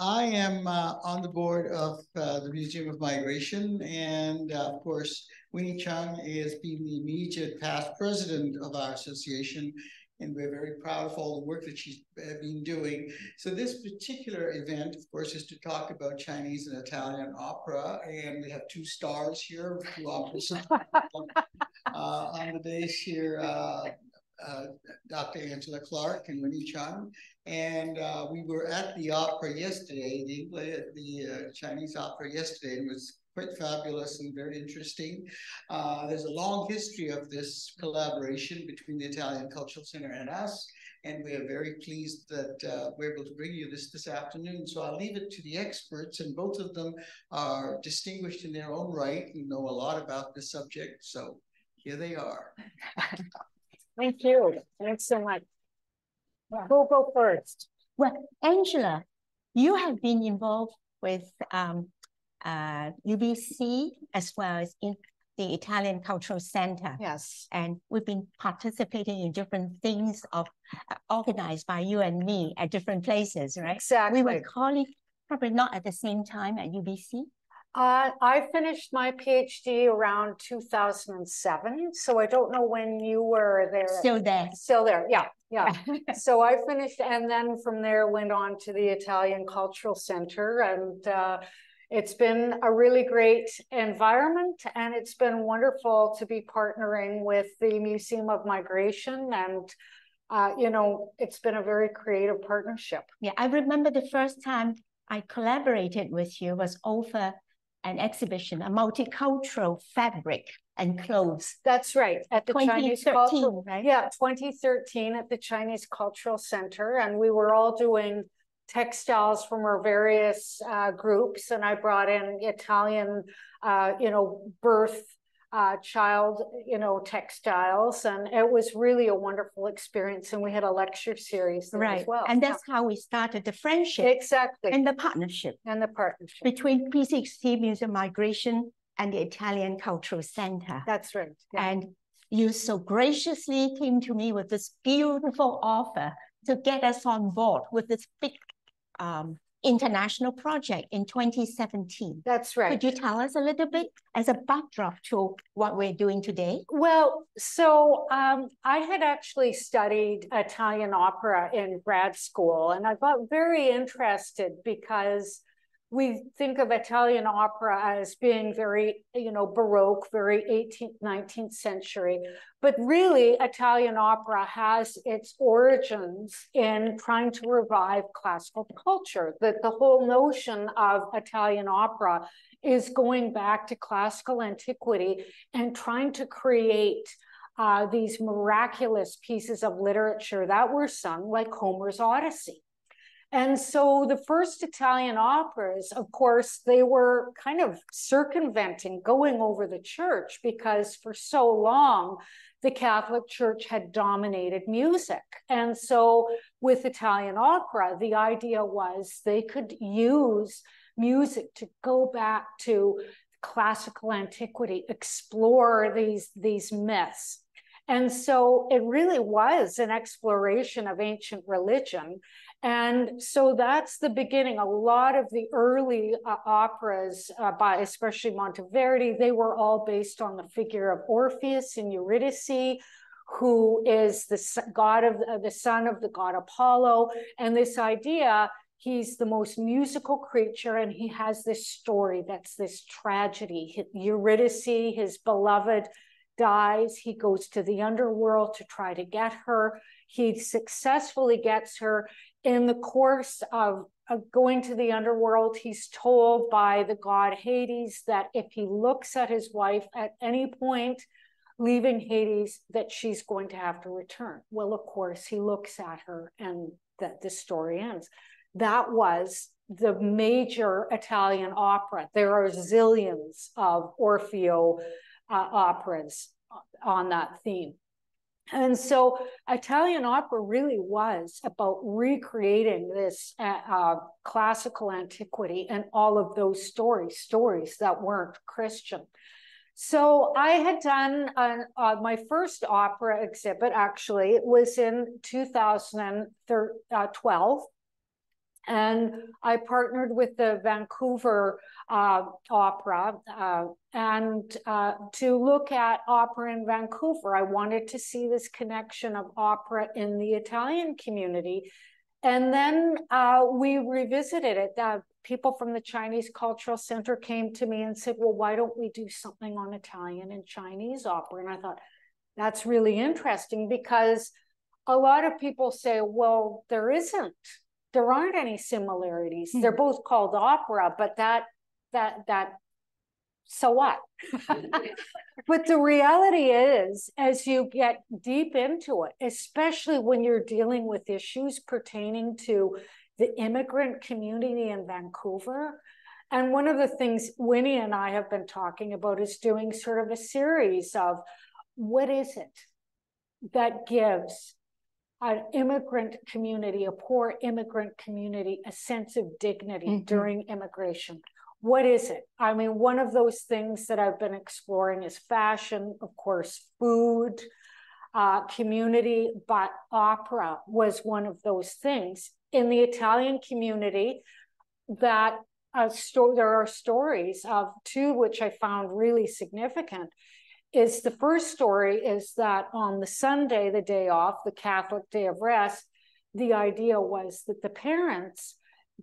I am uh, on the board of uh, the Museum of Migration, and uh, of course, Winnie Cheung has been the immediate past president of our association, and we're very proud of all the work that she's been doing. So this particular event, of course, is to talk about Chinese and Italian opera, and we have two stars here, two operas uh, on the dais here. Uh, Dr. Angela Clarke and Winnie Cheung. And uh, we were at the opera yesterday, the, the uh, Chinese opera yesterday, and it was quite fabulous and very interesting. Uh, there's a long history of this collaboration between the Italian Cultural Center and us, and we are very pleased that uh, we're able to bring you this this afternoon. So I'll leave it to the experts, and both of them are distinguished in their own right and know a lot about the subject. So here they are. Thank you. Thanks so much. Who'll go first? Well, Angela, you have been involved with um, uh, UBC as well as in the Italian Cultural Center. Yes. And we've been participating in different things of uh, organized by you and me at different places, right? Exactly. We were colleagues, probably not at the same time at UBC. Uh, I finished my PhD around 2007, so I don't know when you were there. Still there. Still there, yeah, yeah. so I finished, and then from there went on to the Italian Cultural Center, and uh, it's been a really great environment, and it's been wonderful to be partnering with the Museum of Migration and. Uh, you know, it's been a very creative partnership. Yeah, I remember the first time I collaborated with you was over an exhibition, a multicultural fabric and clothes. That's right. At the Chinese Cultural, right? Yeah, 2013 at the Chinese Cultural Center. And we were all doing textiles from our various uh, groups. And I brought in Italian, uh, you know, birth uh, child, you know, textiles, and it was really a wonderful experience. And we had a lecture series right. as well. And that's how we started the friendship exactly and the partnership and the partnership between PCHC Museum Migration and the Italian Cultural Center. That's right. Yeah. And you so graciously came to me with this beautiful offer to get us on board with this big um, international project in 2017. That's right. Could you tell us a little bit as a backdrop to what we're doing today? Well, so um, I had actually studied Italian opera in grad school, and I got very interested because we think of Italian opera as being very, you know, Baroque, very 18th, 19th century. But really, Italian opera has its origins in trying to revive classical culture. That the whole notion of Italian opera is going back to classical antiquity and trying to create uh, these miraculous pieces of literature that were sung like Homer's Odyssey. And so the first Italian operas, of course, they were kind of circumventing, going over the church, because for so long, the Catholic Church had dominated music. And so with Italian opera, the idea was they could use music to go back to classical antiquity, explore these, these myths. And so it really was an exploration of ancient religion. And so that's the beginning. A lot of the early uh, operas uh, by especially Monteverdi, they were all based on the figure of Orpheus and Eurydice, who is the god of uh, the son of the god Apollo. And this idea, he's the most musical creature and he has this story that's this tragedy. Eurydice, his beloved, dies. He goes to the underworld to try to get her. He successfully gets her in the course of, going to the underworld, he's told by the god Hades that if he looks at his wife at any point, leaving Hades, that she's going to have to return. Well, of course, he looks at her and that the story ends. That was the major Italian opera. There are zillions of Orfeo uh, operas on that theme. And so Italian opera really was about recreating this uh, uh, classical antiquity and all of those stories, stories that weren't Christian. So I had done an, uh, my first opera exhibit, actually, it was in 2012. And I partnered with the Vancouver uh, Opera uh, and uh, to look at opera in Vancouver. I wanted to see this connection of opera in the Italian community. And then uh, we revisited it. People from the Chinese Cultural Center came to me and said, well, why don't we do something on Italian and Chinese opera? And I thought, that's really interesting because a lot of people say, well, there isn't there aren't any similarities. Mm. They're both called opera, but that that that so what? but the reality is, as you get deep into it, especially when you're dealing with issues pertaining to the immigrant community in Vancouver, and one of the things Winnie and I have been talking about is doing sort of a series of what is it that gives an immigrant community, a poor immigrant community, a sense of dignity mm-hmm. during immigration. What is it? I mean, one of those things that I've been exploring is fashion, of course, food, uh, community, but opera was one of those things. In the Italian community, that uh, sto- there are stories of two which I found really significant is the first story is that on the Sunday, the day off, the Catholic day of rest, the idea was that the parents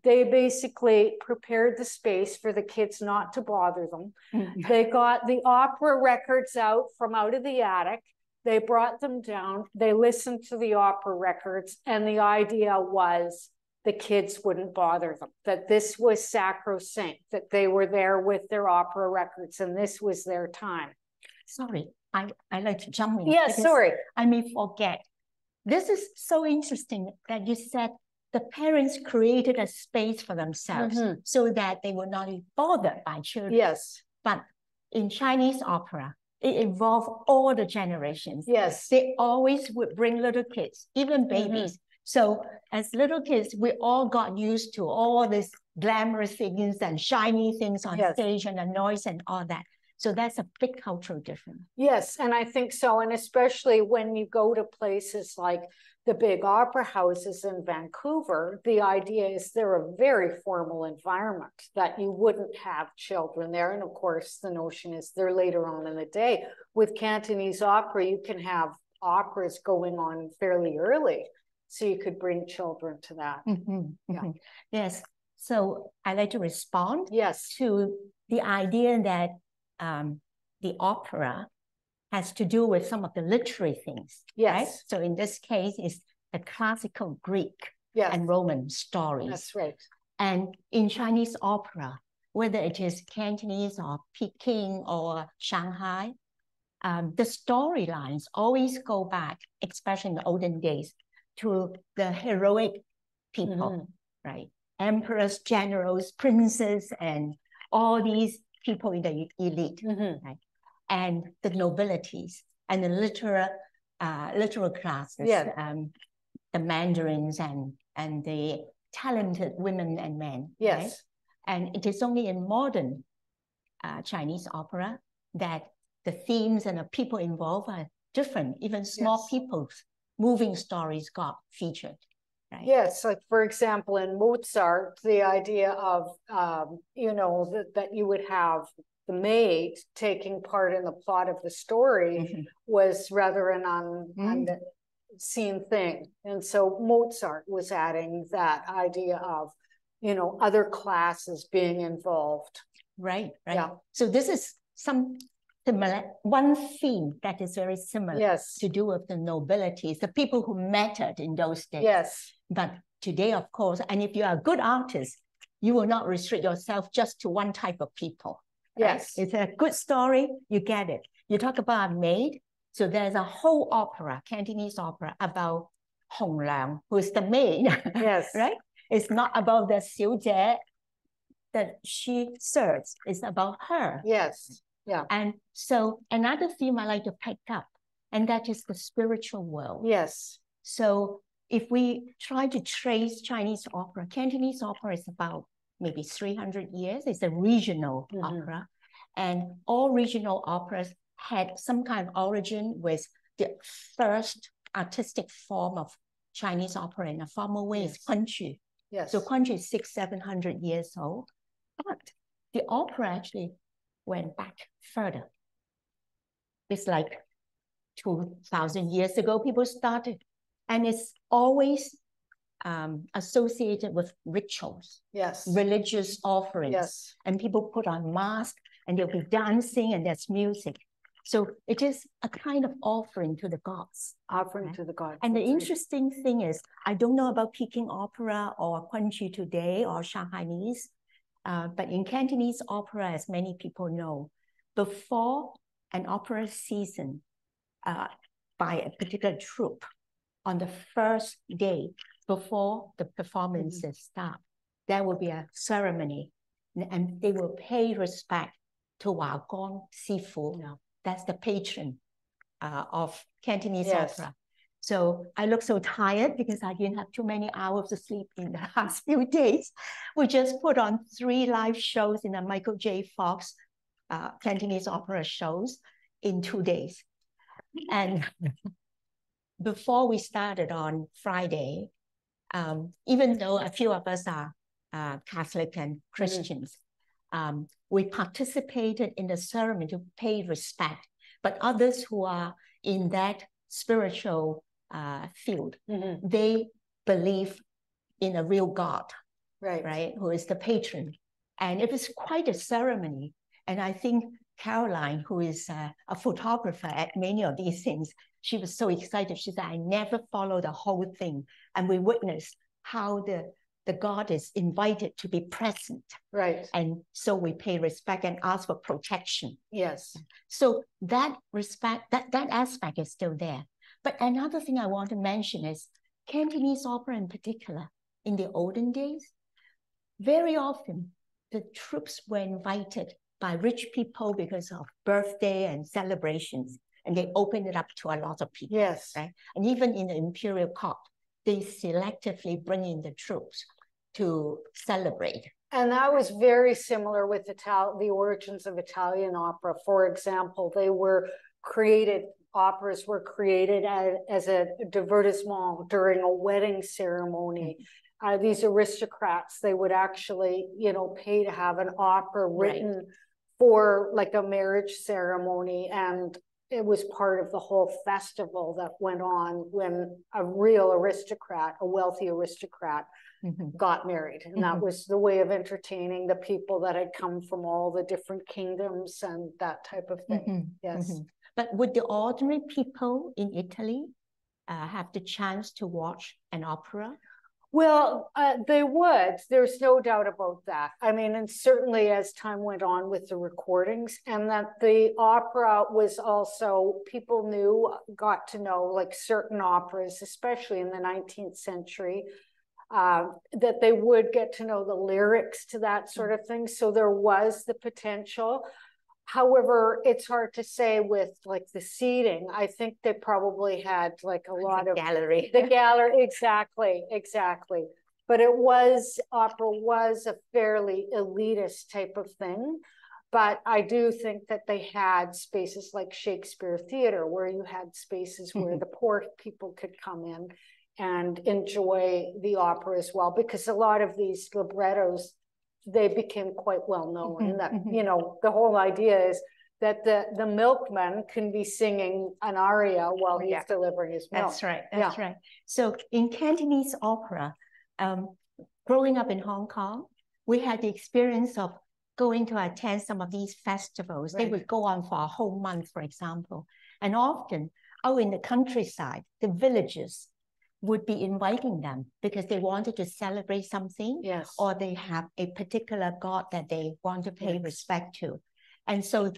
they basically prepared the space for the kids not to bother them. Mm-hmm. They got the opera records out from out of the attic. They brought them down. They listened to the opera records, and the idea was the kids wouldn't bother them, that this was sacrosanct, that they were there with their opera records, and this was their time. Sorry, I, I like to jump in. Yes, sorry. I may forget. This is so interesting that you said the parents created a space for themselves mm-hmm. so that they would not be bothered by children. Yes. But in Chinese opera, it involved all the generations. Yes. They always would bring little kids, even mm-hmm. babies. Mm-hmm. So as little kids, we all got used to all these glamorous things and shiny things on yes. stage and the noise and all that. So that's a big cultural difference. Yes, and I think so. And especially when you go to places like the big opera houses in Vancouver, the idea is they're a very formal environment that you wouldn't have children there. And of course, the notion is they're later on in the day. With Cantonese opera, you can have operas going on fairly early. So you could bring children to that. Mm-hmm, yeah. Mm-hmm. Yes. So I'd like to respond yes. to the idea that um, the opera has to do with some of the literary things. Yes. Right? So in this case, it's the classical Greek yes. and Roman stories. That's right. And in Chinese opera, whether it is Cantonese or Peking or Shanghai, um, the storylines always go back, especially in the olden days, to the heroic people, mm-hmm. right? Emperors, generals, princes, and all these people in the elite, mm-hmm. right? And the nobilities and the literal, uh, literal classes, yeah. um, the mandarins and, and the talented women and men. Yes. Right? And it is only in modern uh, Chinese opera that the themes and the people involved are different. Even small yes. people's moving stories got featured. Right. Yes, like for example, in Mozart, the idea of um, you know that that you would have the maid taking part in the plot of the story mm-hmm. was rather an un, mm-hmm. unseen thing, and so Mozart was adding that idea of you know other classes being involved. Right. Right. Yeah. So this is some similar one theme that is very similar yes. to do with the nobilities, the people who mattered in those days. Yes. But today, of course, and if you are a good artist, you will not restrict yourself just to one type of people. Yes. It's a good story, you get it. You talk about a maid, so there's a whole opera, Cantonese opera, about Hong Liang, who is the maid. Yes. right? It's not about the Xiu Jie that she serves, it's about her. Yes. Yeah. And so another theme I like to pick up, and that is the spiritual world. Yes. So if we try to trace Chinese opera, Cantonese opera is about maybe 300 years. It's a regional mm-hmm. opera. And all regional operas had some kind of origin with the first artistic form of Chinese opera in a formal way yes. is Kunqu. Yes. So Kunqu is six, seven hundred years old. But the opera actually went back further. It's like 2,000 years ago, people started. And it's always um, associated with rituals, yes. religious offerings. Yes. And people put on masks and they'll be dancing and there's music. So it is a kind of offering to the gods. Offering Right. to the gods. And the right. interesting thing is, I don't know about Peking opera or Kunqu today or Shanghainese, uh, but in Cantonese opera, as many people know, before an opera season uh, by a particular troupe, on the first day before the performances start, there will be a ceremony and- they will pay respect to Wa Gong Sifu. Yeah. That's the patron uh, of Cantonese Yes. opera. So I look so tired because I didn't have too many hours of sleep in the last few days. We just put on three live shows in the Michael J. Fox uh, Cantonese opera shows in two days. And before we started on Friday, um, even though a few of us are uh, Catholic and Christians, um, we participated in the ceremony to pay respect. But others who are in that spiritual uh, field, Mhm. they believe in a real God, Right. right? Who is the patron. And it was quite a ceremony. And I think Caroline, who is uh, a photographer at many of these things, she was so excited. She said, I never followed the whole thing. And we witnessed how the, the God is invited to be present. Right. And so we pay respect and ask for protection. Yes. So that respect, that, that aspect is still there. But another thing I want to mention is Cantonese opera in particular, in the olden days, very often the troupes were invited by rich people because of birthday and celebrations, and they open it up to a lot of people. Yes. Right. And even in the imperial court, they selectively bring in the troupes to celebrate. And that was very similar with Ital- the origins of Italian opera. For example, they were created, operas were created as, as a divertissement during a wedding ceremony. Uh, these aristocrats, they would actually, you know, pay to have an opera Right. For like a marriage ceremony. And it was part of the whole festival that went on when a real aristocrat, a wealthy aristocrat, Mhm. got married. And that Mhm. was the way of entertaining the people that had come from all the different kingdoms and that type of thing. Mhm. Yes. Mhm. But would the ordinary people in Italy uh, have the chance to watch an opera? Well, uh, they would. There's no doubt about that. I mean, and certainly as time went on with the recordings, and that the opera was also, people knew, got to know like certain operas, especially in the 19th century, uh, that they would get to know the lyrics to that sort of thing. So there was the potential. However, it's hard to say with like the seating. I think they probably had like a lot of gallery. the gallery, exactly, exactly. But it was, opera was a fairly elitist type of thing. But I do think that they had spaces like Shakespeare Theater, where you had spaces where Mhm. the poor people could come in and enjoy the opera as well, because a lot of these librettos, they became quite well known. Mhm, And that, mhm. you know, the whole idea is that the, the milkman can be singing an aria while he's Yeah. delivering his milk. That's right. That's right. So in Cantonese opera, um, growing up in Hong Kong, we had the experience of going to attend some of these festivals. They would go on for a whole month, for example. And often out in the countryside, the villages would be inviting them because they wanted to celebrate something Yes. or they have a particular god that they want to pay Yes. respect to. And so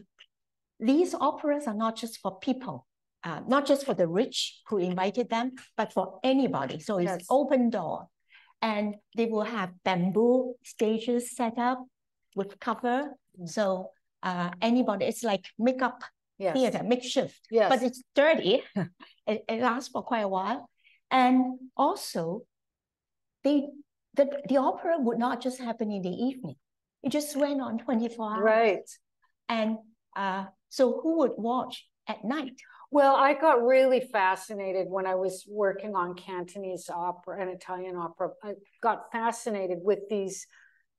these operas are not just for people, uh, not just for the rich who invited them, but for anybody. So it's Yes. open door. And they will have bamboo stages set up with cover. Mm. So uh, anybody, it's like makeup Yes. theater, makeshift, Yes. but it's dirty. it, it lasts for quite a while. And also, they the, the opera would not just happen in the evening. It just went on 24 hours. Right. And uh, so who would watch at night? Well, I got really fascinated when I was working on Cantonese opera and Italian opera. I got fascinated with these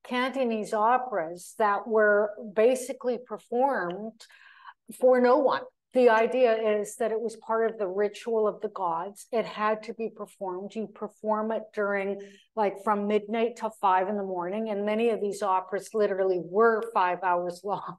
Cantonese operas that were basically performed for no one the idea is that it was part of the ritual of the gods. It had to be performed. You perform it during like from midnight to five in the morning. And many of these operas literally were five hours long.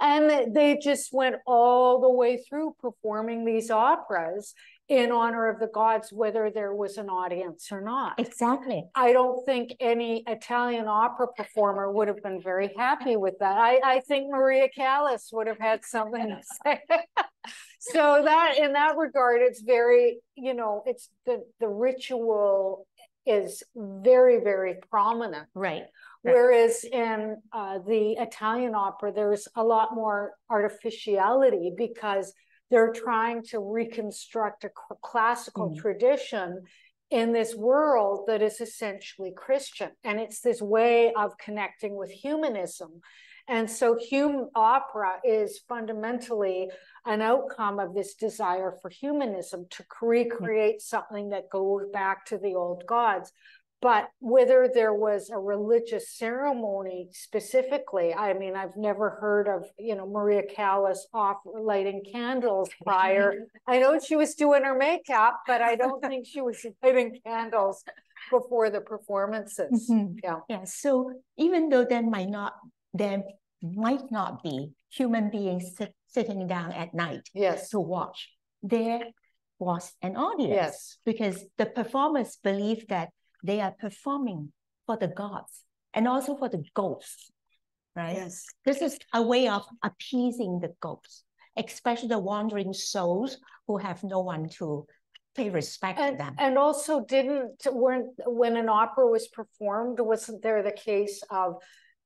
and they just went all the way through performing these operas in honor of the gods, whether there was an audience or not. Exactly. I don't think any Italian opera performer would have been very happy with that. I, I think Maria Callas would have had something to say. so that in that regard, it's very, you know, it's the the ritual is very, very prominent. Right. Whereas in uh, the Italian opera, there's a lot more artificiality because they're trying to reconstruct a classical mm. tradition in this world that is essentially Christian. And it's this way of connecting with humanism. And so, human opera is fundamentally an outcome of this desire for humanism to recreate something that goes back to the old gods. But whether there was a religious ceremony specifically, I mean, I've never heard of, you know, Maria Callas off lighting candles prior. I know she was doing her makeup, but I don't think she was lighting candles before the performances. Mm-hmm. Yeah. Yeah. So even though there might not, there might not be human beings sit, sitting down at night yes. to watch, there was an audience. Yes. Because the performers believe that they are performing for the gods and also for the ghosts, right? Yes. This is a way of appeasing the ghosts, especially the wandering souls who have no one to pay respect and, to them. And also didn't when when an opera was performed, wasn't there the case of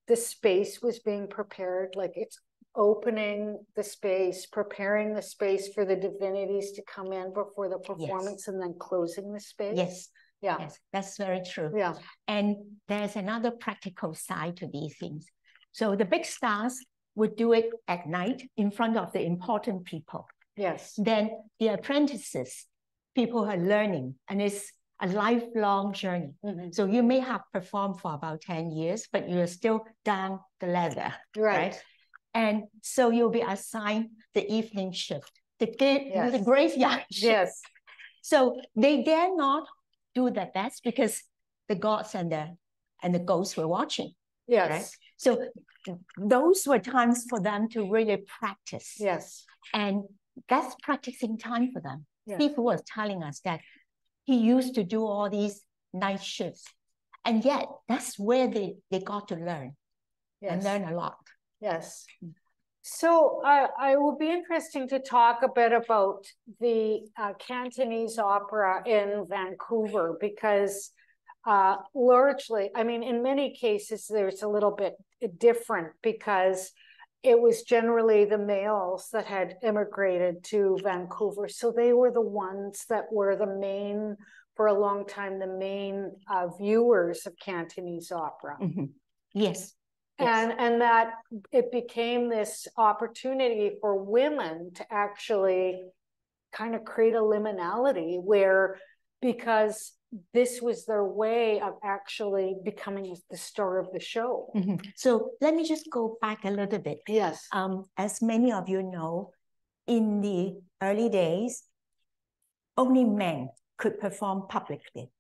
the space was being prepared, like it's opening the space, preparing the space for the divinities to come in before the performance yes. and then closing the space? Yes. Yeah. Yes, that's very true. Yeah. And there's another practical side to these things. So the big stars would do it at night in front of the important people. Yes. Then the apprentices, people who are learning, and it's a lifelong journey. Mm-hmm. So you may have performed for about 10 years, but you're still down the ladder. Right. right? And so you'll be assigned the evening shift, the, yes. the graveyard shift. Yes. So they dare not do their best because the gods and the and the ghosts were watching. Yes. Right? So those were times for them to really practice. Yes. And that's practicing time for them. Yes. People was telling us that he used to do all these night shifts. And yet that's where they, they got to learn yes. and learn a lot. Yes. So uh, I will be interesting to talk a bit about the uh, Cantonese opera in Vancouver because uh, largely, I mean, in many cases, there's a little bit different because it was generally the males that had immigrated to Vancouver. So they were the ones that were the main, for a long time, the main uh, viewers of Cantonese opera. Mm-hmm. Yes and and that it became this opportunity for women to actually kind of create a liminality where because this was their way of actually becoming the star of the show. Mm-hmm. So let me just go back a little bit. Yes. Um, as many of you know, in the early days, only men could perform publicly.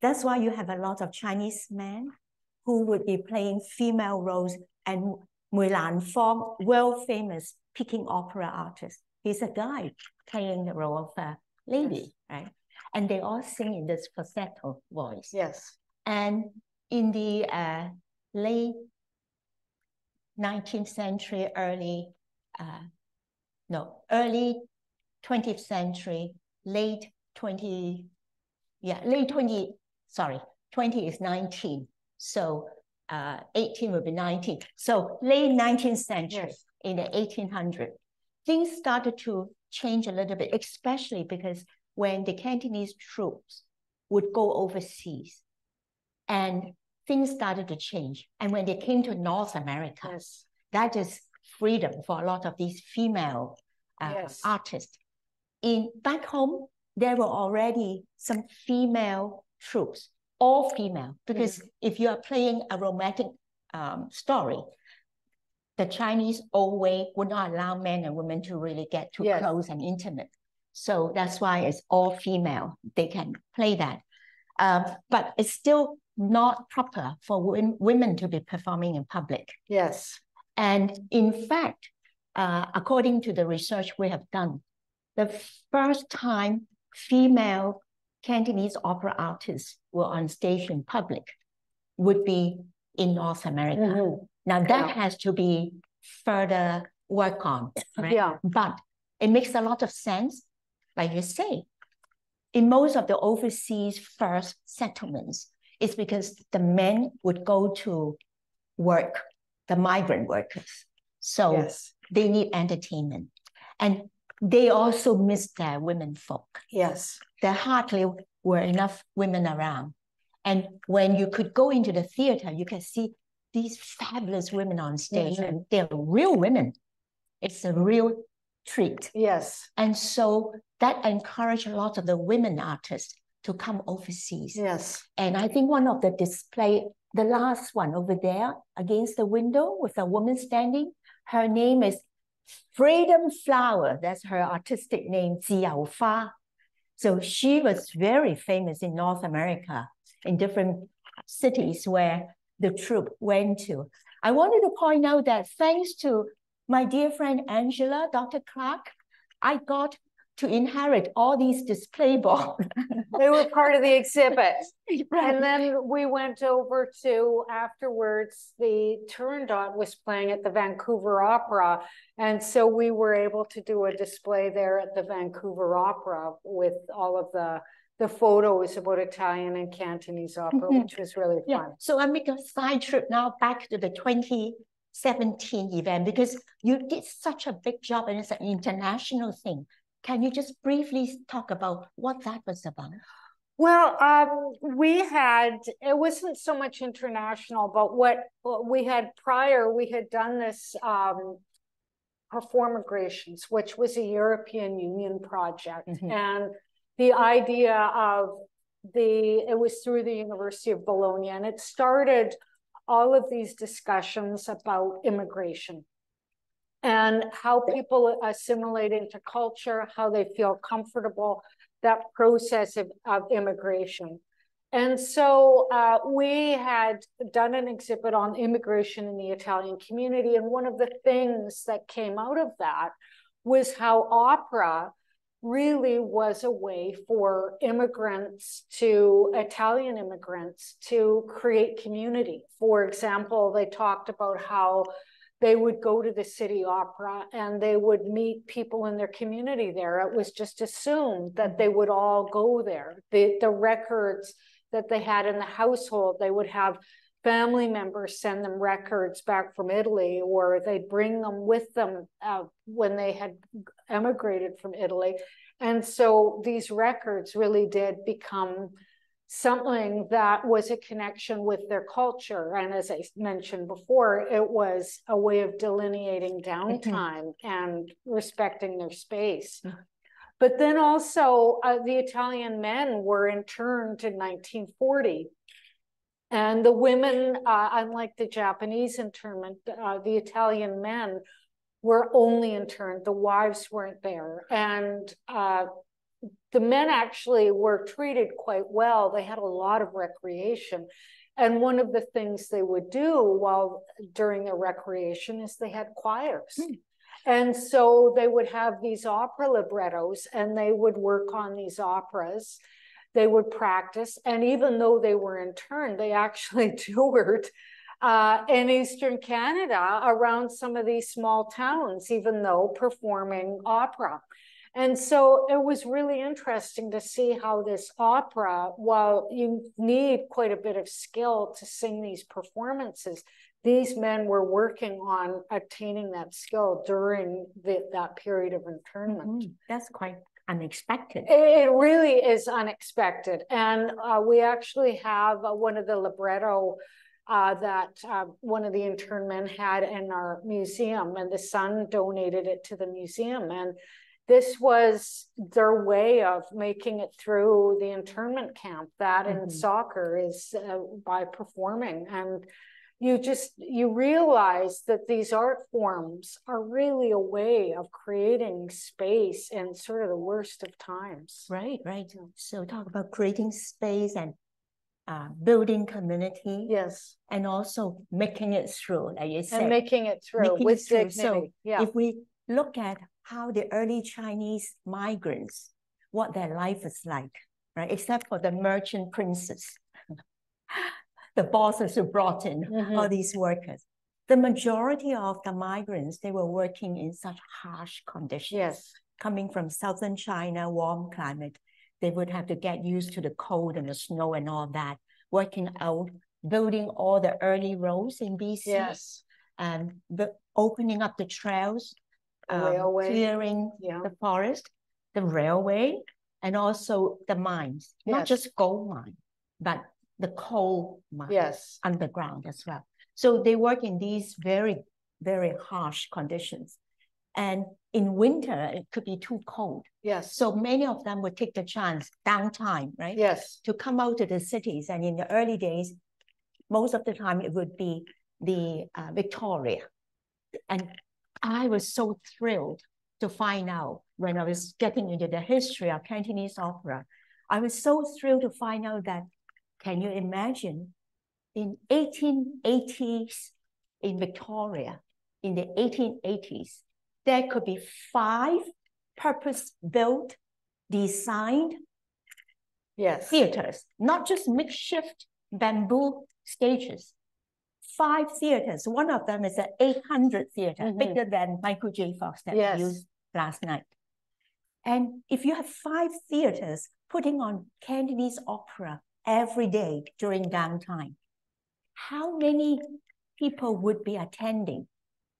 That's why you have a lot of Chinese men who would be playing female roles and Mei Lanfang, world famous Peking opera artist. He's a guy playing the role of a lady, yes. right? And they all sing in this falsetto voice. Yes. And in the uh, late 19th century, early, uh, no, early 20th century, late 20, yeah, late 20, sorry, 20 is 19. So uh, 18 will be 19. So late 19th century, yes. in the 1800s, things started to change a little bit, especially because when the Cantonese troupes would go overseas and things started to change. And when they came to North America, yes. that is freedom for a lot of these female uh, Yes. artists. In back home, there were already some female troupes, all female, because if you are playing a romantic um, story, the Chinese old way would not allow men and women to really get too Yes. close and intimate. So that's why it's all female. They can play that. Um, but it's still not proper for wom- women to be performing in public. Yes. And in fact, uh, according to the research we have done, the first time female Cantonese opera artists were on stage in public would be in North America. Mhm. Now that Yeah. has to be further work on, right? Yeah. But it makes a lot of sense, like you say. In most of the overseas first settlements, it's because the men would go to work, the migrant workers. So Yes. they need entertainment. And they also miss their women folk. Yes. There hardly were enough women around. And when you could go into the theater, you can see these fabulous women on stage, and they're real women. It's a real treat. Yes. And so that encouraged a lot of the women artists to come overseas. Yes. And I think one of the display, the last one over there against the window with a woman standing, her name is Freedom Flower. That's her artistic name, Jiao Fa. So she was very famous in North America in different cities where the troupe went to. I wanted to point out that thanks to my dear friend Angela, Dr. Clarke, I got to inherit all these display boards. They were part of the exhibit. And then we went over to afterwards, the Turandot was playing at the Vancouver Opera. And so we were able to do a display there at the Vancouver Opera with all of the, the photos about Italian and Cantonese opera, Mhm. which was really Yeah, fun. so I make a side trip now back to the 2017 event because you did such a big job and it's an international thing. Can you just briefly talk about what that was about? Well, um, we had, it wasn't so much international, but what, what we had prior, we had done this, um, Performigrations, which was a European Union project. Mhm. And the idea of the, it was through the University of Bologna, and it started all of these discussions about immigration and how people assimilate into culture, how they feel comfortable, that process of, of immigration. And so uh, we had done an exhibit on immigration in the Italian community. And one of the things that came out of that was how opera really was a way for immigrants to Italian immigrants to create community. For example, they talked about how they would go to the city opera and they would meet people in their community there. It was just assumed that they would all go there. The, the records that they had in the household, they would have family members send them records back from Italy, or they'd bring them with them uh, when they had emigrated from Italy. And so these records really did become something that was a connection with their culture. And as I mentioned before, it was a way of delineating downtime and respecting their space. Mhm. But then also, uh, the Italian men were interned in 1940. And the women, uh, unlike the Japanese internment, uh, the Italian men were only interned. The wives weren't there. And uh, the men actually were treated quite well. They had a lot of recreation. And one of the things they would do while during their recreation is they had choirs. Hmm. And so they would have these opera librettos and they would work on these operas. They would practice. And even though they were interned, they actually toured uh, in Eastern Canada around some of these small towns, even though performing opera. And so it was really interesting to see how this opera, while you need quite a bit of skill to sing these performances, these men were working on attaining that skill during the, that period of internment. Mhm, That's quite unexpected. It, really is unexpected. And uh, we actually have uh, one of the libretto uh, that uh, one of the intern men had in our museum, and the son donated it to the museum. And this was their way of making it through the internment camp. That mm-hmm. in soccer is uh, by performing, and you just you realize that these art forms are really a way of creating space in sort of the worst of times. Right, right. So talk about creating space and uh, building community. Yes. And also making it through, like you said. And making it through making with it through. dignity. So yeah. if we look at how the early Chinese migrants, what their life is like, right? Except for the merchant princes, the bosses who brought in mm-hmm. all these workers. The majority of the migrants, they were working in such harsh conditions. Yes. Coming from southern China, warm climate, they would have to get used to the cold and the snow and all that, working out, building all the early roads in BC. Yes. And the opening up the trails, um, clearing yeah. the forest, the railway, and also the mines, yes. not just gold mine, but the coal mine yes. underground as well. So they work in these very, very harsh conditions. And in winter, it could be too cold. Yes. So many of them would take the chance, downtime, right? Yes. To come out to the cities. And in the early days, most of the time it would be the uh, Victoria. And I was so thrilled to find out when I was getting into the history of Cantonese opera. I was so thrilled to find out that, can you imagine, in 1880s in Victoria, in the 1880s, there could be five purpose-built, designed yes. theaters, not just makeshift bamboo stages. Five theaters. One of them is an 800 theater, mm-hmm. bigger than Michael J. Fox that yes. we used last night. And if you have five theaters putting on Cantonese opera every day during downtime, how many people would be attending?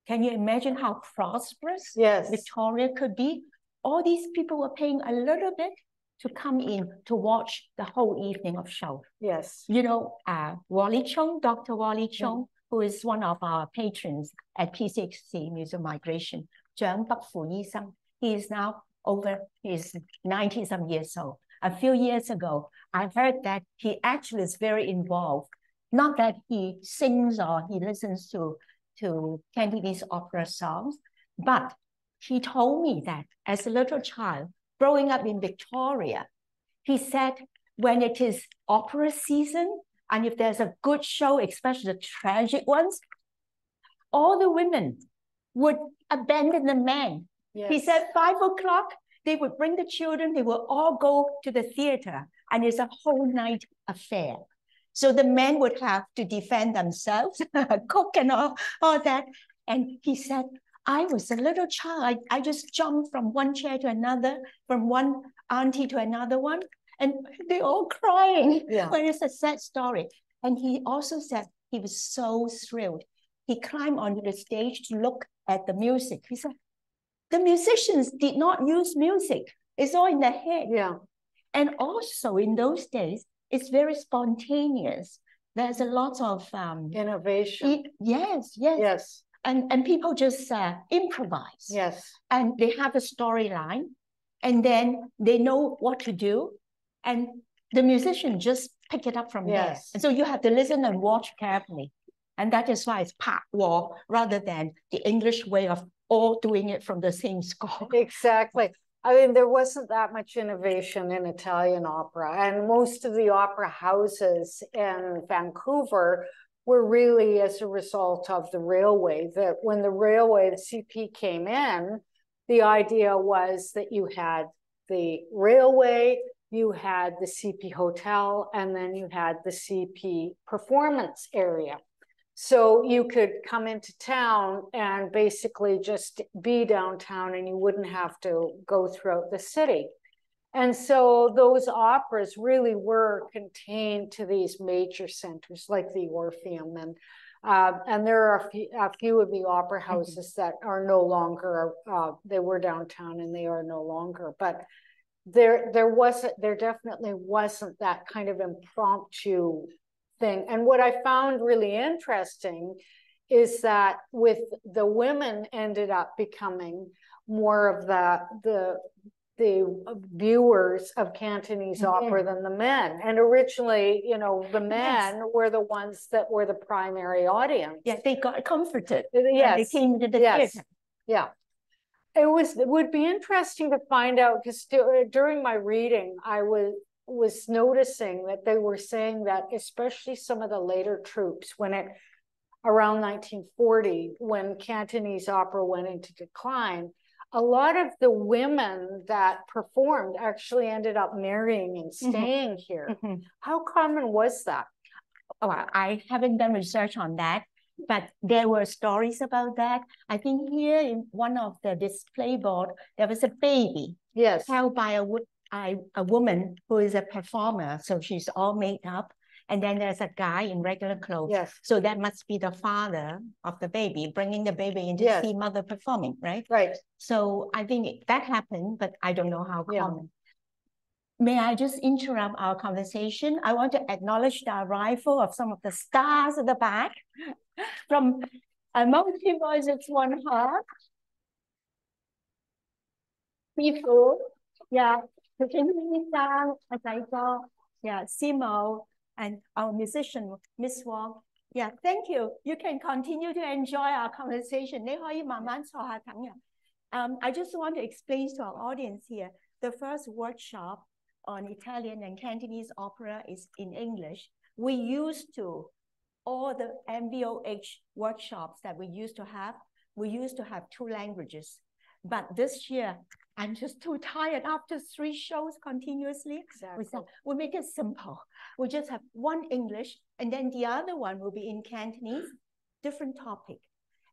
Can you imagine how prosperous yes. Victoria could be? All these people were paying a little bit to come in to watch the whole evening of show. Yes. You know, uh, Wally Chung, Dr. Wally Chung, who is one of our patrons at PCHC Museum Migration, Zhang Bakfu Yisang, he is now over, he's 90 some years old. A few years ago, I heard that he actually is very involved. Not that he sings or he listens to to Cantonese opera songs. But he told me that as a little child, growing up in Victoria, he said when it is opera season, and if there's a good show, especially the tragic ones, all the women would abandon the men. Yes. He said five o'clock, they would bring the children, they would all go to the theater, and it's a whole night affair. So the men would have to defend themselves, cook and all, all that. And he said, I was a little child. I, I just jumped from one chair to another, from one auntie to another one, and they all crying. Yeah. But it's a sad story. And he also said he was so thrilled. He climbed onto the stage to look at the music. He said, the musicians did not use music. It's all in their head. Yeah. And also in those days, it's very spontaneous. There's a lot of um, innovation. It, yes, yes, yes, and and people just uh, improvise. Yes, and they have a storyline, and then they know what to do, and the musician just pick it up from yes. there. And so you have to listen and watch carefully, and that is why it's part war rather than the English way of all doing it from the same score. Exactly. I mean, there wasn't that much innovation in Italian opera, and most of the opera houses in Vancouver were really as a result of the railway. That when the railway, the CP came in, the idea was that you had the railway, you had the CP hotel, and then you had the CP performance area. So you could come into town and basically just be downtown and you wouldn't have to go throughout the city. And so those operas really were contained to these major centers like the Orpheum and uh, and there are a few, a few, of the opera mm-hmm. houses that are no longer uh, they were downtown and they are no longer but there there wasn't there definitely wasn't that kind of impromptu thing. And what I found really interesting is that with the women ended up becoming more of the the the viewers of Cantonese mm-hmm. opera than the men. And originally, you know, the men yes. were the ones that were the primary audience. Yeah, they got comforted. Yes. They came to the yes. theater. Yeah. It was it would be interesting to find out because during my reading, I was was noticing that they were saying that especially some of the later troupes, when it around 1940 when Cantonese opera went into decline a lot of the women that performed actually ended up marrying and mm-hmm. staying mm-hmm. here. Mm-hmm. How common was that? Oh, I haven't done research on that, but there were stories about that. I think here in one of the display board, there was a baby. Yes. Held by a, a, a woman who is a performer. So she's all made up and then there's a guy in regular clothes. Yes. So that must be the father of the baby, bringing the baby in to yes. see mother performing, right? Right. So I think that happened, but I don't know how yeah. common. May I just interrupt our conversation? I want to acknowledge the arrival of some of the stars at the back from among a multi voices one heart. People, yeah, The Chinese song, as I saw. yeah, Simo, and our musician, Miss Wong. Yeah, thank you. You can continue to enjoy our conversation. Um, I just want to explain to our audience here, the first workshop on Italian and Cantonese opera is in English. We used to, all the MVOH workshops that we used to have, we used to have two languages. But this year, I'm just too tired after three shows continuously. Exactly. We said, we'll make it simple. We'll just have one English, and then the other one will be in Cantonese, different topic.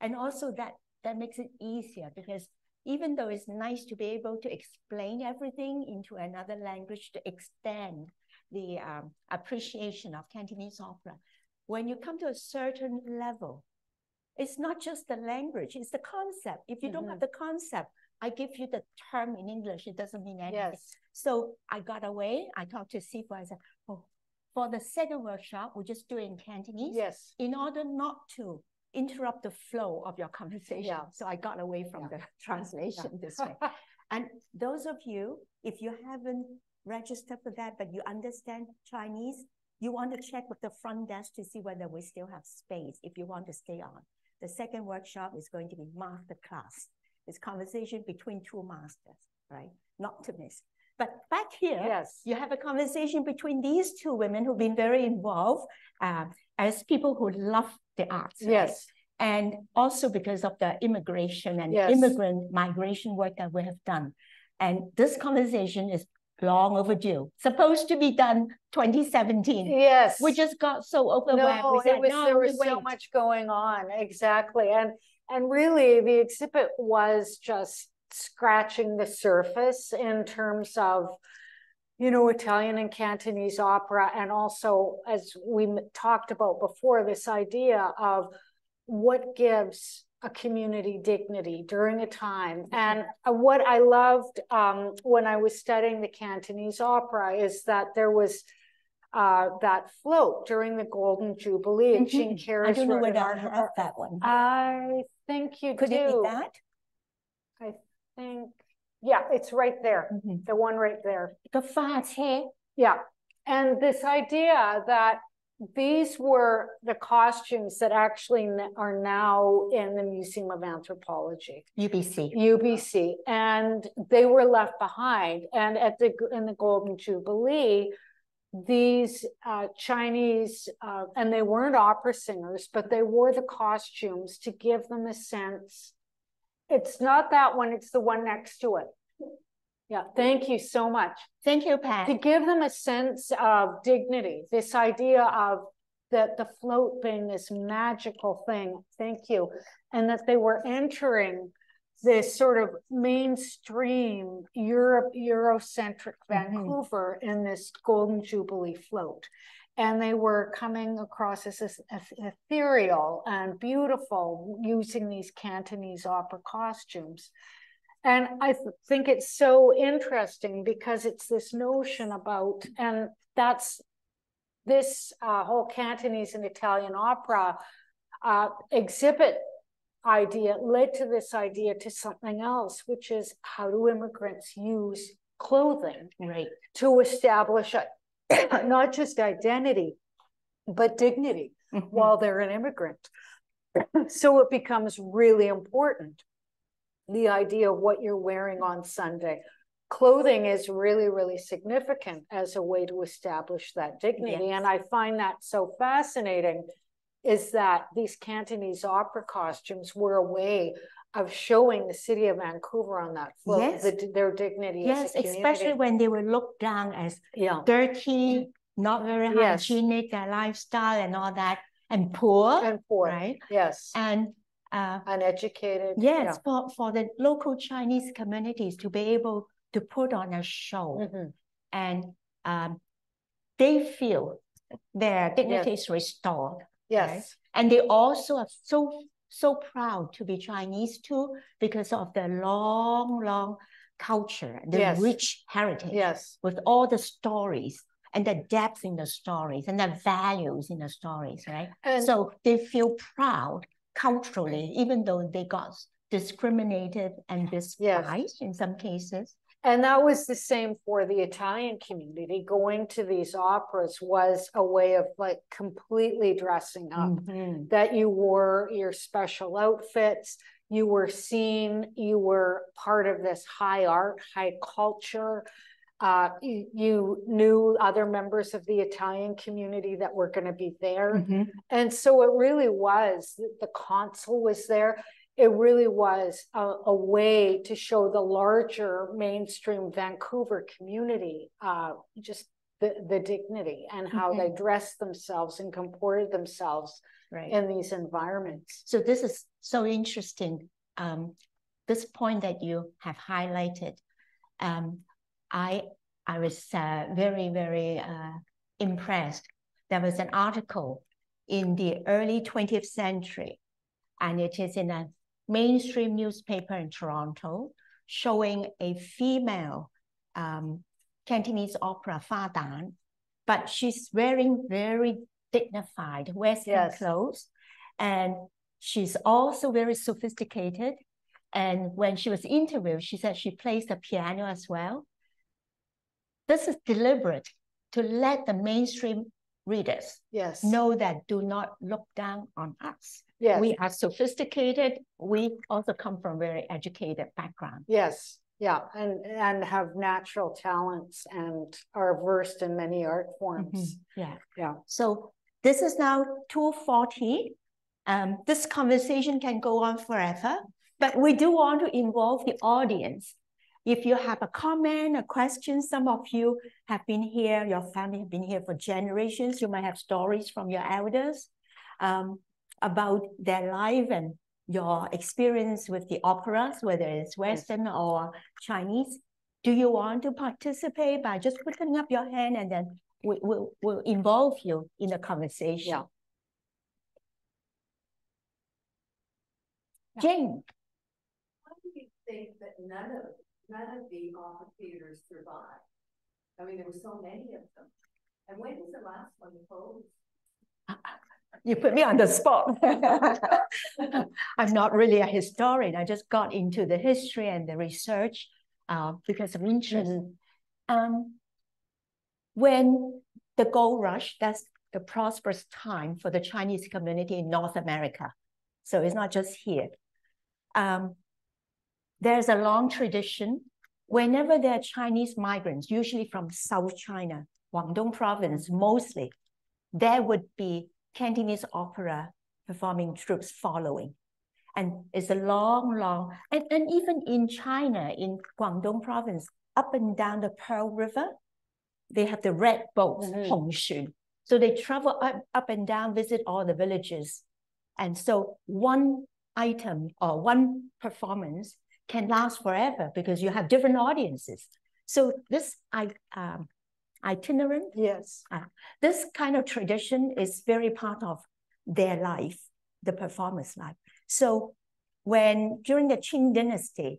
And also that, that makes it easier because even though it's nice to be able to explain everything into another language to extend the um, appreciation of Cantonese opera, when you come to a certain level, it's not just the language, it's the concept. If you mm-hmm. don't have mm-hmm. the concept, I give you the term in English, it doesn't mean anything. Yes. So I got away. I talked to Sifu. I said, oh, for the second workshop, we just do it in Cantonese. Yes. In order not to interrupt the flow of your conversation. Yeah. So I got away from yeah. the translation yeah. this way. and those of you, if you haven't registered for that, but you understand Chinese, you want to check with the front desk to see whether we still have space if you want to stay on. The second workshop is going to be master class. It's conversation between two masters, right? Not to miss. But back here, yes. you have a conversation between these two women who've been very involved uh, as people who love the arts. Yes. Right? And also because of the immigration and yes. immigrant migration work that we have done. And this conversation is long overdue. Supposed to be done 2017. Yes. We just got so overwhelmed. No, said, it was, no, there was wait. so much going on. Exactly. And and really the exhibit was just scratching the surface in terms of you know Italian and Cantonese opera and also as we talked about before this idea of what gives a community dignity during a time. And uh, what I loved um, when I was studying the Cantonese opera is that there was uh, that float during the Golden Jubilee. Mm-hmm. Jean Carey. I don't know whether I have that one. I think you Could do. it be that? I think, yeah, it's right there. Mm-hmm. The one right there. The. Yeah. And this idea that these were the costumes that actually are now in the Museum of Anthropology. UBC. UBC. And they were left behind. And at the in the Golden Jubilee, these uh, Chinese, uh, and they weren't opera singers, but they wore the costumes to give them a sense. It's not that one, it's the one next to it. Yeah, thank you so much. Thank you, Pat. To give them a sense of dignity, this idea of that the float being this magical thing. Thank you. And that they were entering this sort of mainstream Europe Eurocentric mm-hmm. Vancouver mm-hmm. in this Golden Jubilee float. And they were coming across as ethereal and beautiful using these Cantonese opera costumes. And I th- think it's so interesting because it's this notion about, and that's this uh, whole Cantonese and Italian opera uh, exhibit idea led to this idea to something else, which is how do immigrants use clothing right. to establish a, not just identity, but dignity Mhm. while they're an immigrant. so it becomes really important. The idea of what you're wearing on Sunday. Clothing is really, really significant as a way to establish that dignity. Yes. And I find that so fascinating is that these Cantonese opera costumes were a way of showing the city of Vancouver on that float, Yes. the- their dignity Yes, especially when they were looked down as yeah. dirty, not very Yes. hygienic, their lifestyle and all that, and poor, And poor, right? yes, And uh, uneducated. yes, for, for the local Chinese communities to be able to put on a show yeah. Mhm. and um, they feel their dignity is restored. Yes, And they also are so, so proud to be Chinese too, because of the long, long culture, the Yes. rich heritage yes, with all the stories and the depth in the stories and the values in the stories, right? and so they feel proud culturally, even though they got discriminated and despised in some cases. And that was the same for the Italian community. Going to these operas was a way of like completely dressing up. Mhm. That you wore your special outfits, you were seen, you were part of this high art, high culture. Uh, you, you knew other members of the Italian community that were going to be there. Mhm. And so it really was, the consul was there. It really was a, a way to show the larger mainstream Vancouver community, uh, just the, the dignity and how they dressed themselves and comported themselves Right. in these environments. So this is so interesting. Um, this point that you have highlighted, um, I I was uh, very very uh, impressed. There was an article in the early 20th century, and it is in a mainstream newspaper in Toronto, showing a female um, Cantonese opera Fa Dan, but she's wearing very dignified Western Yes. clothes, and she's also very sophisticated. And when she was interviewed, she said she plays the piano as well. This is deliberate to let the mainstream readers Yes. know that do not look down on us. Yes. We are sophisticated. We also come from very educated background. Yes. Yeah. And and have natural talents and are versed in many art forms. Yeah. Yeah. So this is now 240. Um, this conversation can go on forever, but we do want to involve the audience. If you have a comment, a question, some of you have been here, your family have been here for generations. You might have stories from your elders um, about their life and your experience with the operas, whether it's Western or Chinese. Do you want to participate by just putting up your hand and then we will will involve you in the conversation. Yeah. Jane, Why do you think that none of, none of the opera theaters survived? I mean, there were so many of them. And when was the last one closed? you put me on the spot. I'm not really a historian. I just got into the history and the research uh, because of interest. Um, when the gold rush, that's a prosperous time for the Chinese community in North America. So it's not just here. Um, there's a long tradition. Whenever there are Chinese migrants, usually from South China, Guangdong province mostly, there would be Cantonese opera performing troupes following. And it's a long, long, and, and even in China, in Guangdong province, up and down the Pearl River, they have the red boats, Mhm. Hongxun. So they travel up, up and down, visit all the villages. And so one item or one performance can last forever because you have different audiences. So this I, um, itinerant Yes. this kind of tradition is very part of their life, the performer's life. So when during the Qing dynasty,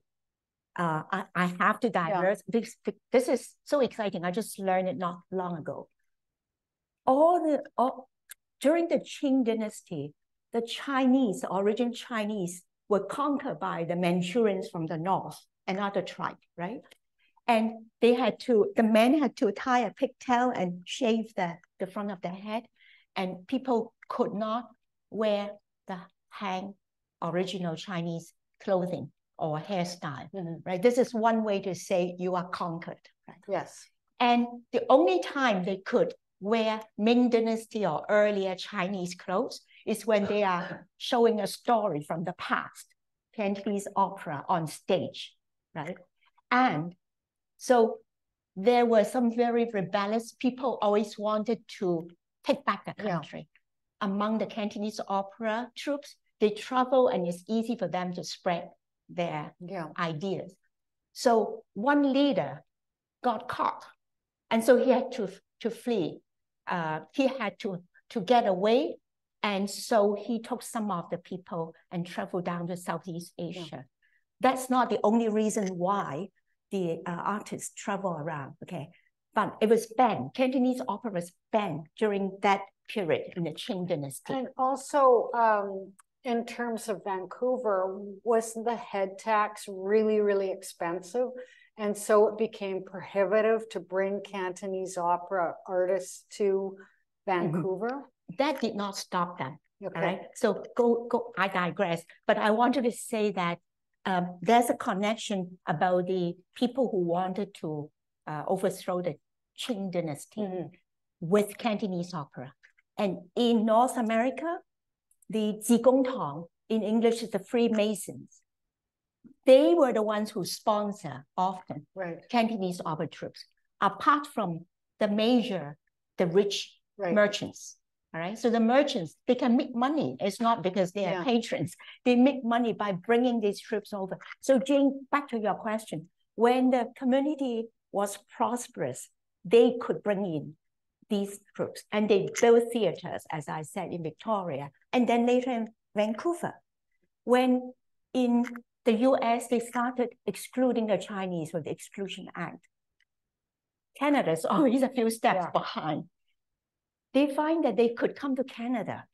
uh, I, I have to diverse because this is so exciting. I just learned it not long ago. all the all, during the Qing dynasty, the Chinese, the original Chinese, were conquered by the Manchurians from the north, another tribe, right? And they had to, the men had to tie a pigtail and shave the, the front of their head. And people could not wear the hang original Chinese clothing or hairstyle, mm -hmm. right? This is one way to say you are conquered, right? Yes. And the only time they could wear Ming Dynasty or earlier Chinese clothes is when they are showing a story from the past, Cantonese opera on stage, right? And so there were some very rebellious people always wanted to take back the country. Yeah. Among the Cantonese opera troupes, they travel and it's easy for them to spread their yeah. ideas. So one leader got caught, and so he had to, to flee. Uh, he had to, to get away and so he took some of the people and traveled down to Southeast Asia. Yeah. That's not the only reason why the uh, artists travel around, okay? But it was banned. Cantonese opera was banned during that period in the Qing dynasty. And also, um, in terms of Vancouver, was the head tax really, really expensive? And so it became prohibitive to bring Cantonese opera artists to mm-hmm. Vancouver? That did not stop them. Okay. Right. So go go. I digress, but I wanted to say that um, there's a connection about the people who wanted to uh, overthrow the Qing dynasty mm-hmm. with Cantonese opera, and in North America, the Zigong in English is the Freemasons. They were the ones who sponsor often right. Cantonese opera troupes, apart from the major, the rich right. merchants all right. So the merchants, they can make money. It's not because they are yeah. patrons. They make money by bringing these troupes over. So Jane, back to your question. When the community was prosperous, they could bring in these troupes and they built theaters, as I said, in Victoria, and then later in Vancouver. When in the US, they started excluding the Chinese with the Exclusion Act. Canada's always a few steps yeah. behind they find that they could come to Canada.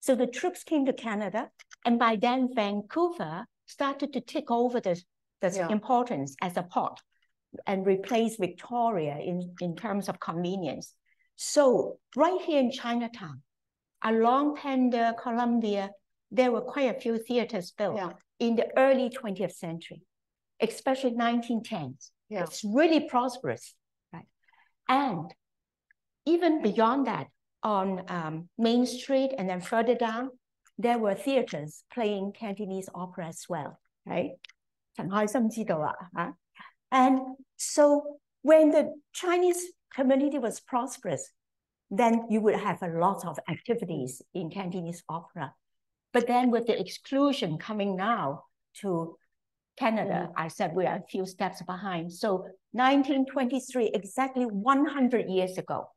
So the troupes came to Canada, and by then Vancouver started to take over the, the yeah. importance as a port and replace Victoria in, in terms of convenience. So right here in Chinatown, along Pender, Columbia, there were quite a few theaters built yeah. in the early 20th century, especially 1910s. Yeah. It's really prosperous, right? And even beyond that, on um, Main Street and then further down, there were theaters playing Cantonese opera as well, right? And so when the Chinese community was prosperous, then you would have a lot of activities in Cantonese opera. But then with the exclusion coming now to Canada, mm. I said we are a few steps behind. So 1923, exactly 100 years ago,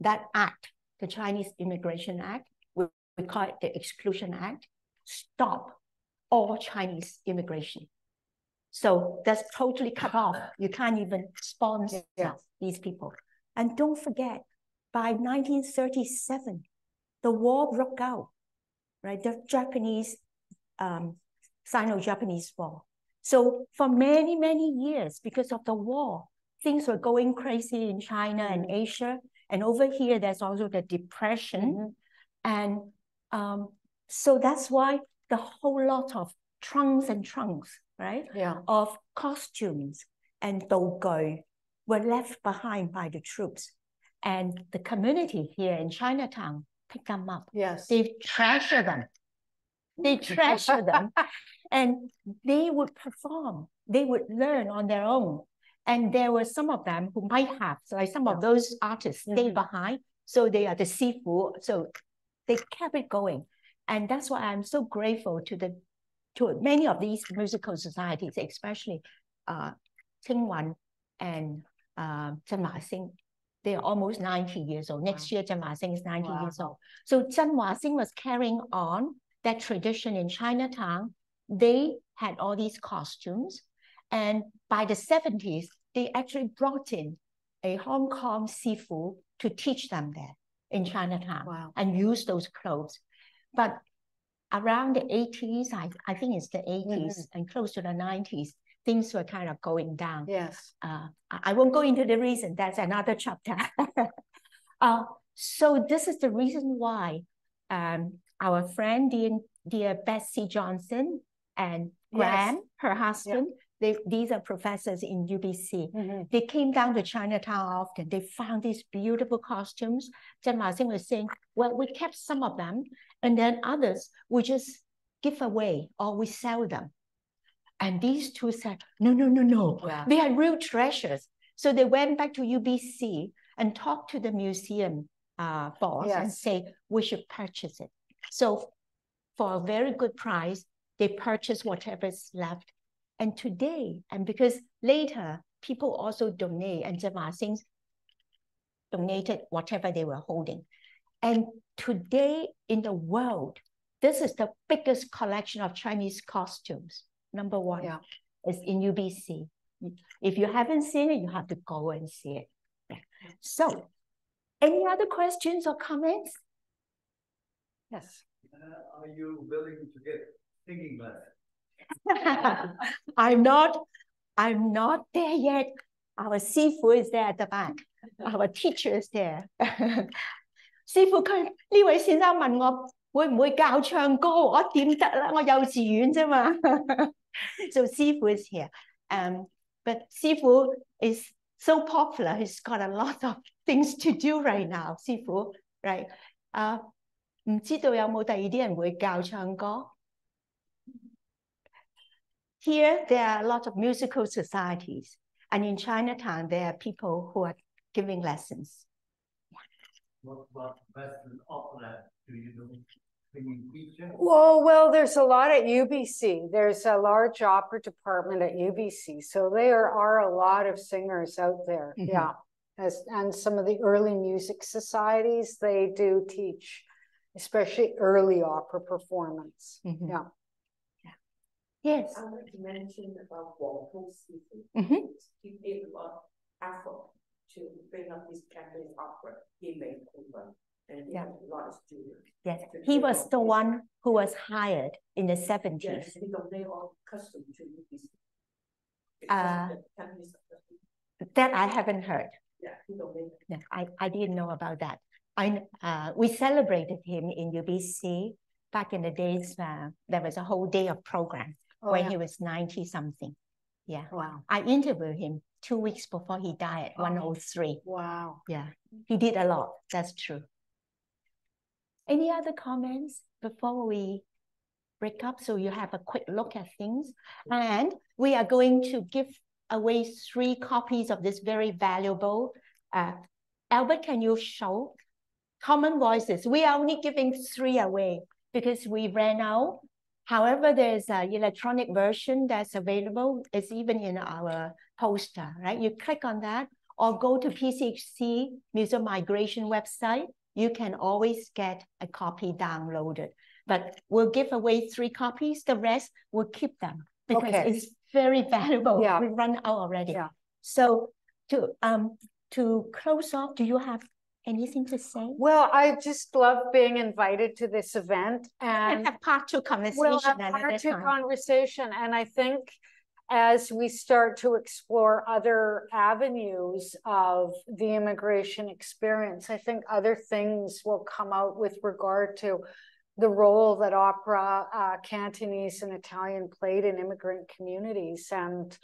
that act, the Chinese Immigration Act, we, we call it the Exclusion Act, stop all Chinese immigration. So that's totally cut off. You can't even sponsor yeah. these people. And don't forget, by 1937, the war broke out, right? The Japanese, um, Sino-Japanese War. So for many, many years, because of the war, things were going crazy in China and. Asia. And over here, there's also the depression. Mm -hmm. And um, so that's why the whole lot of trunks and trunks, right? Yeah. Of costumes and dougoi were left behind by the troupes. And the community here in Chinatown picked them up. Yes. They treasure them. They treasure them. And they would perform. They would learn on their own. And there were some of them who might have, so like some of those artists mm -hmm. stayed behind. So they are the sifu. So they kept it going. And that's why I'm so grateful to the to many of these musical societies, especially uh Wan and uh, Jin Wah Sing. They are almost 90 years old. Next year, Jin Wah Sing is 90 wow. years old. So Jin Wah Sing was carrying on that tradition in Chinatown. They had all these costumes. And by the 70s, they actually brought in a Hong Kong sifu to teach them there. in Chinatown Wow. and use those clothes. But around the 80s, I, I think it's the 80s Mm-hmm. and close to the 90s, things were kind of going down. Yes. Uh, I won't go into the reason, that's another chapter. uh, so this is the reason why um, our friend, dear, dear Betsy Johnson and Graham, her husband, they, these are professors in UBC. Mhm. They came down to Chinatown often. They found these beautiful costumes. Jin Wah Sing was saying, well, we kept some of them, and then others we just give away or we sell them. And these two said, no, no, no, no. Wow. They are real treasures. So they went back to UBC and talked to the museum uh, boss and say, we should purchase it. So for a very good price, they purchased whatever's left. And today, and because later people also donate, and Jin Wah Sing donated whatever they were holding. And today in the world, this is the biggest collection of Chinese costumes. Number one Yeah. is in UBC. If you haven't seen it, you have to go and see it. So, any other questions or comments? Yes. Uh, are you willing to get singing lessons? I'm not, I'm not there yet. Our Sifu is there at the back. Our teacher is there. 师傅佢呢位先生问我会唔会教唱歌，我点得啦？我幼稚园啫嘛。so 师傅 is here. Um, but 师傅 is so popular. He's got a lot of things to do right now. 师傅，right？啊、唔知道有冇第二啲人会教唱歌 ？Here, there are a lot of musical societies, and in Chinatown, there are people who are giving lessons. What about Western opera? Do you know singing teacher? Well, well, there's a lot at UBC. There's a large opera department at UBC. So there are a lot of singers out there. Mhm. Yeah. As, and some of the early music societies, they do teach, especially early opera performance. Mhm. Yeah. Yes. I want to mention about Walpole Sifu. Mhm. He gave a lot of effort to bring up this Cantonese opera in Vancouver. And he Yeah. a lot of students. Yes, he was the one who was hired in the Yes, seventies. we don't know all custom to this. Uh, That I haven't heard. yeah, he don't know. No, I, I didn't know about that. I, uh, we celebrated him in UBC back in the days, uh, there was a whole day of program Oh, when yeah. he was ninety something. Yeah, Wow. I interviewed him two weeks before he died at Oh. one oh three. Wow. Yeah, he did a lot, that's true. Any other comments before we break up? So you have a quick look at things. And we are going to give away three copies of this very valuable. Uh, Albert, can you show Common Voices? We are only giving three away because we ran out. However, there's an electronic version that's available. It's even in our poster, right? You click on that or go to PCHC Museum Migration website. You can always get a copy downloaded. But we'll give away three copies. The rest we'll keep them because Okay. it's very valuable. Yeah. We run out already. Yeah. So to um to close off, do you have anything to say? Well, I just love being invited to this event And and have part two conversation We'll have part two time. conversation, and I think as we start to explore other avenues of the immigration experience, I think other things will come out with regard to the role that opera, uh, Cantonese and Italian played in immigrant communities, and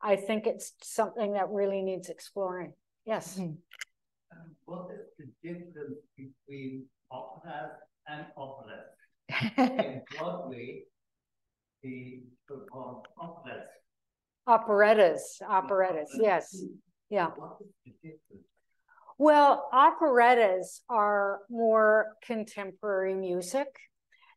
I think it's something that really needs exploring. Yes. Mhm. Um, What is the difference between opera and opera? In Broadway, the so-called operas. Operettas, operettas, yes, yeah. Well, operettas are more contemporary music.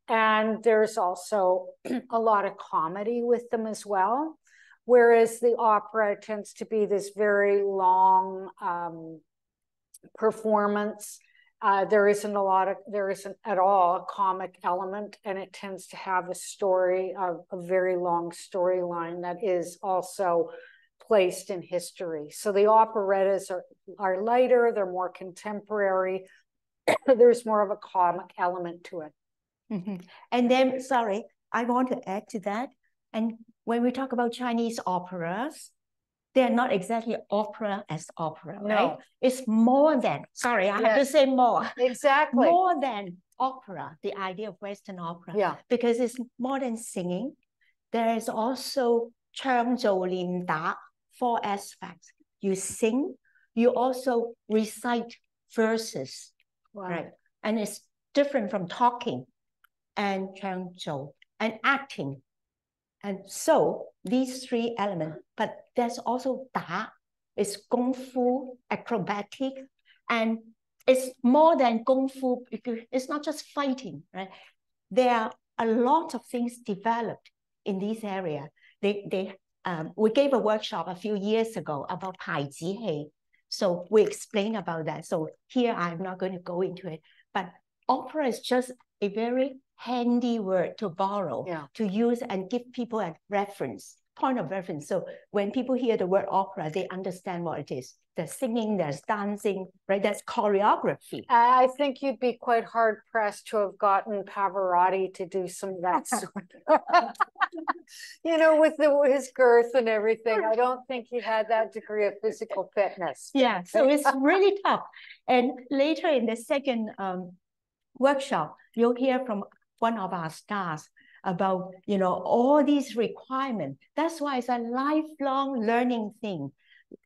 And there's also a lot of comedy with them as well. Whereas the opera tends to be this very long um, performance. Uh, there isn't a lot of, there isn't at all a comic element, and it tends to have a story, a, a very long storyline that is also placed in history. So the operettas are, are lighter, they're more contemporary, there's more of a comic element to it. Mhm. And then, sorry, I want to add to that. And when we talk about Chinese operas, they're not exactly opera as opera, right? No. It's more than, sorry, I have to Yes. say more. Exactly. More than opera, the idea of Western opera. Yeah. Because it's more than singing. There is also 唱做念打, four aspects. You sing, you also recite verses, Wow. right? And it's different from talking and 唱做 and acting. and so these three elements, but there's also Da, it's Kung Fu, acrobatic, and it's more than Kung Fu, it's not just fighting, right? There are a lot of things developed in this area. They, they, um, we gave a workshop a few years ago about Pai Ji Hei. So we explained about that. So here I'm not going to go into it, but opera is just a very handy word to borrow, Yeah. to use and give people a reference, point of reference. So when people hear the word opera, they understand what it is. There's singing, there's dancing, right? That's choreography. I think you'd be quite hard pressed to have gotten Pavarotti to do some of that sort. You know, with the, his girth and everything, I don't think he had that degree of physical fitness. Yeah, so it's really tough. And later in the second um, workshop, you'll hear from one of our stars about, you know, all these requirements. That's why it's a lifelong learning thing.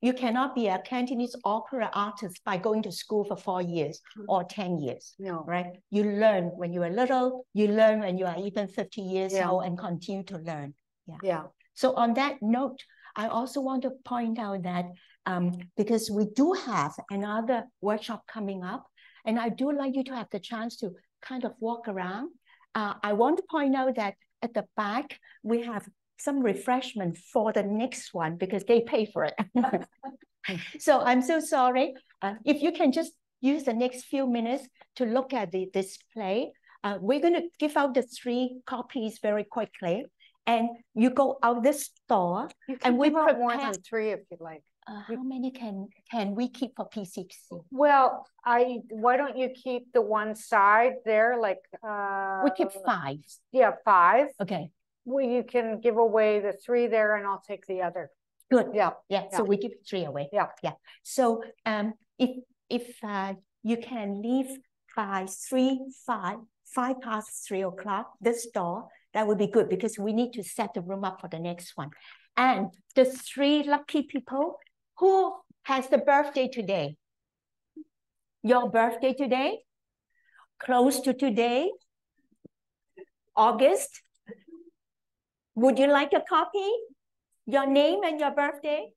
You cannot be a Cantonese opera artist by going to school for four years or 10 years, No, right? You learn when you are little, you learn when you are even 50 years Yeah. old and continue to learn. yeah, yeah So on that note, I also want to point out that um, because we do have another workshop coming up, and I do like you to have the chance to kind of walk around. Uh, I want to point out that at the back, we have some refreshment for the next one because they pay for it. so I'm so sorry. Uh, if you can just use the next few minutes to look at the display, uh, we're going to give out the three copies very quickly and you go out this store. you can we give out more prepare- than three if you'd like. Uh, how many can can we keep for PCC? Well, I, why don't you keep the one side there, like, uh. We keep five. Yeah, five. Okay, Well, you can give away the three there and I'll take the other. good. Yeah, Yeah, so we give three away. Yeah. Yeah. So um, if if uh, you can leave by three, five, five past three o'clock, this door that would be good because we need to set the room up for the next one. And the three lucky people who has the birthday today? Your birthday today? Close to today? August? Would you like a copy? Your name and your birthday?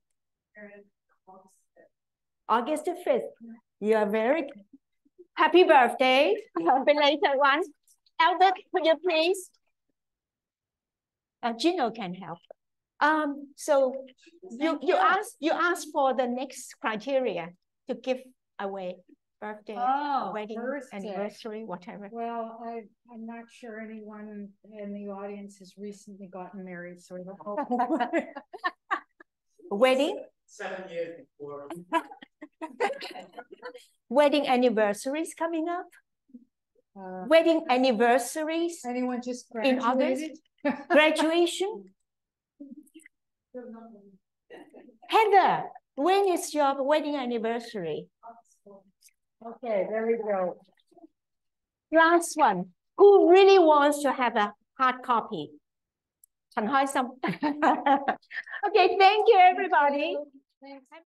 August the fifth. You are very happy birthday. Belated one. Albert, would you please? Uh, Gino can help. Um, so you you ask you ask for the next criteria to give away birthday, Oh, wedding, birthday. anniversary, whatever. Well, I, I'm not sure anyone in the audience has recently gotten married, so I don't know. Wedding, Seven years before. wedding anniversaries coming up. Uh, Wedding anniversaries, Anyone just In August? graduated? graduation. Heather, when is your wedding anniversary? Okay, there we go. Last one. Who really wants to have a hard copy? okay, thank you, everybody.